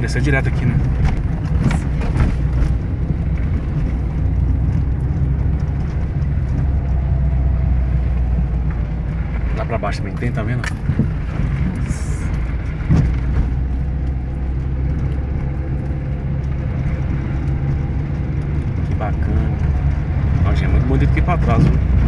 descer direto aqui, né? Lá pra baixo também tem, tá vendo? Que bacana. Nossa, é muito bonito aqui pra trás, viu?